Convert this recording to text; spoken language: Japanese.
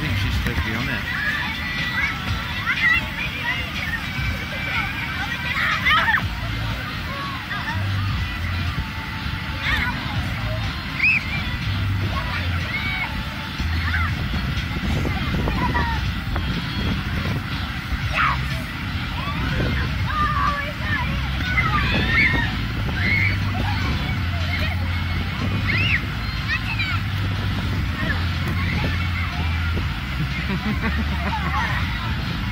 think she's 50 on that. ハハハハ!